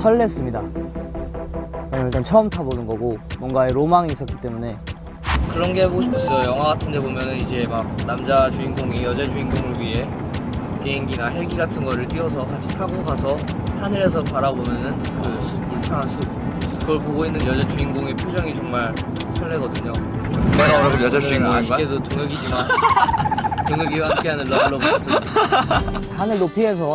설렜습니다. 왜냐면 일단 처음 타보는 거고 뭔가의 로망이 있었기 때문에 그런 게 해보고 싶었어요. 영화 같은 데 보면 이제 막 남자 주인공이 여자 주인공을 위해 비행기나 헬기 같은 거를 띄워서 같이 타고 가서 하늘에서 바라보면은 그 숲, 울창한 숲. 그걸 보고 있는 여자 주인공의 표정이 정말 설레거든요. 내가 오늘 여자 주인공인가? 아쉽게도 동혁이지만 동혁이와 함께하는 love love story. 하늘 높이에서